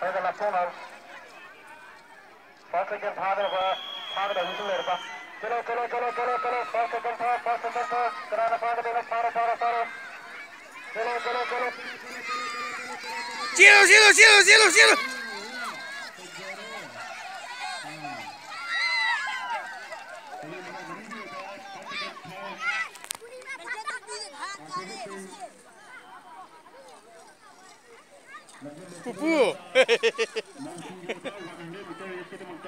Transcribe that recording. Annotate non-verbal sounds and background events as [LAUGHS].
Juega la Pumas. Farklıken Pavel'a, Pavel'a hücum verip. Gelo, gelo, gelo, gelo, gelo. Farklıken Pavel, Farklıken Pavel. Kırana Pavel'a böyle para, para, para. Gelo, gelo, gelo. Cielo, cielo, cielo, cielo, cielo. Thank you. tout court [LAUGHS]